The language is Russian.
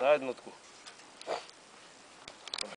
На одну таку.